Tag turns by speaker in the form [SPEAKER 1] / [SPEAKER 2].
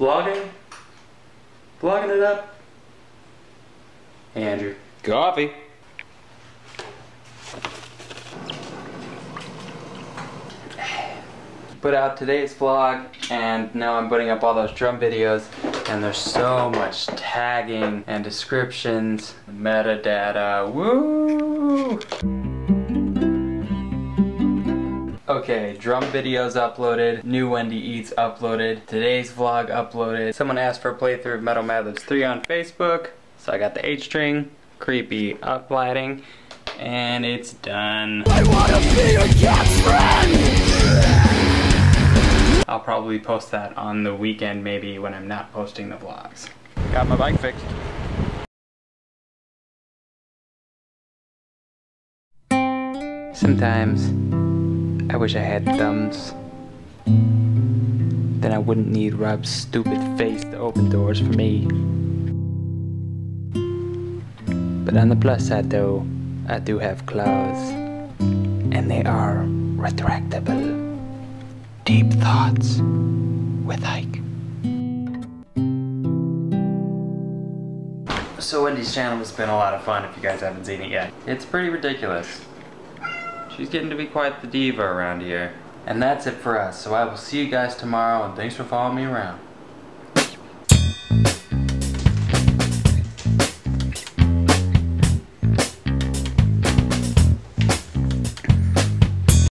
[SPEAKER 1] Vlogging? Vlogging it up? Hey Andrew.
[SPEAKER 2] Coffee.
[SPEAKER 1] Put out today's vlog and now I'm putting up all those drum videos and there's so much tagging and descriptions, metadata, woo! Okay, drum videos uploaded, new Wendy Eats uploaded, today's vlog uploaded. Someone asked for a playthrough of Metal Methods 3 on Facebook, so I got the H string, creepy uplighting, and it's done. I wanna be your cat's friend! I'll probably post that on the weekend maybe when I'm not posting the vlogs.
[SPEAKER 2] Got my bike fixed.
[SPEAKER 1] Sometimes I wish I had thumbs. Then I wouldn't need Rob's stupid face to open doors for me. But on the plus side though, I do have claws. And they are retractable. Deep Thoughts with Ike. So Wendy's channel has been a lot of fun if you guys haven't seen it yet. It's pretty ridiculous. She's getting to be quite the diva around here. And that's it for us, so I will see you guys tomorrow and thanks for following me around.